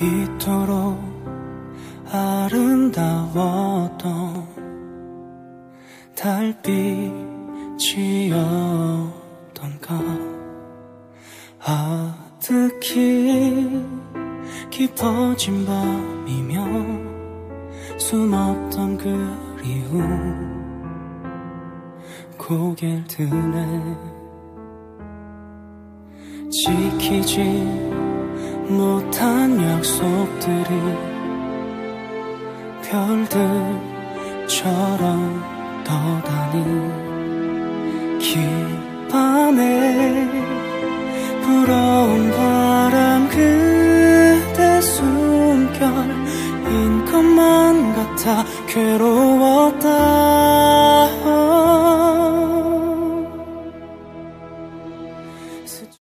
이토록 아름다웠던 달빛이었던가? 아득히 깊어진 밤이며 숨었던 그리움 고개를 드네. 지키지 못한 약속들이 별들처럼 떠다니 기밤에 불어온 바람 그대 숨결인 것만 같아 괴로웠다.